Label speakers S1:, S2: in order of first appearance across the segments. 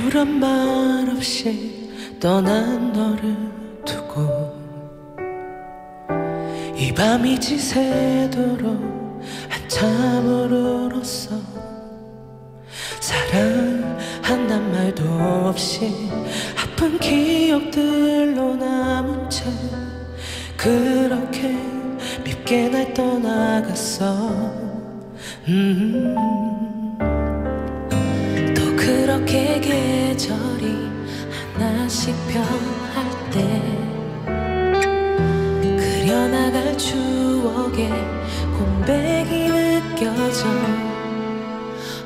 S1: 아무런 말 없이 떠난 너를 두고 이 밤이 지새도록 한참을 울었어 사랑한단 말도 없이 아픈 기억들로 남은 채 그렇게 밉게 날 떠나갔어 음. 계절이 하나씩 변할 때 그려나갈 추억에 공백이 느껴져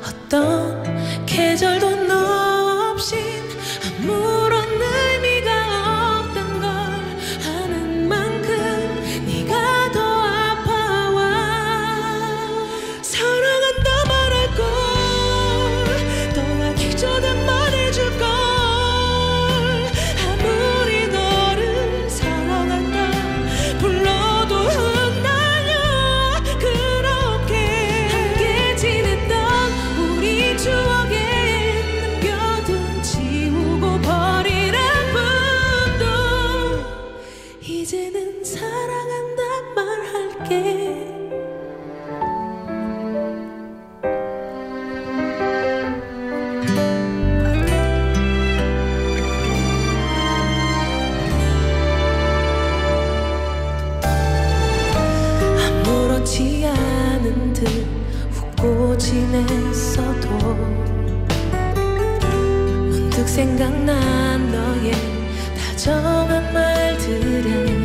S1: 어떤 계절도 너 지냈어도 문득 생각난 너의 다정한 말들은